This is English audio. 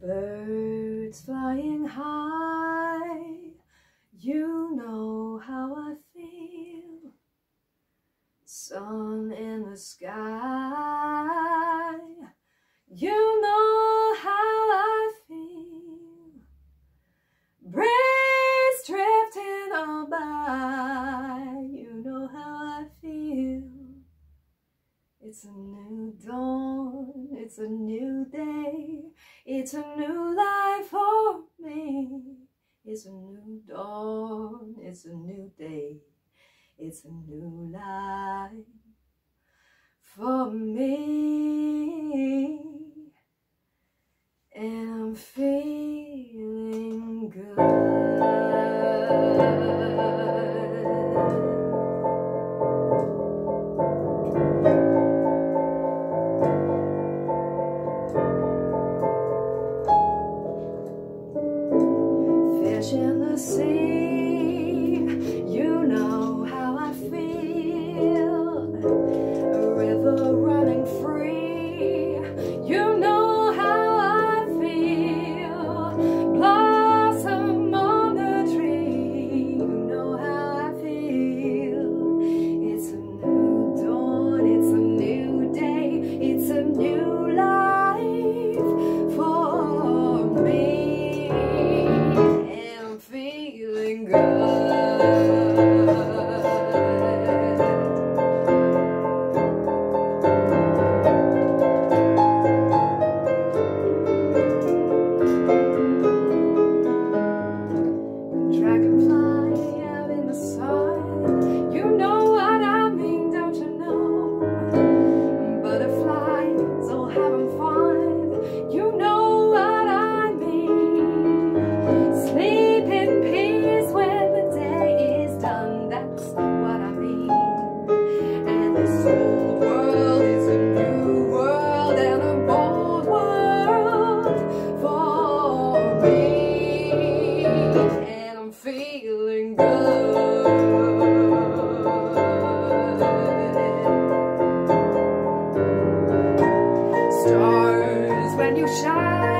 Birds flying high, you know how I feel. Sun in the sky. It's a new dawn, it's a new day, it's a new life for me. It's a new dawn, it's a new day, it's a new life. sing. finger. stars when you shine.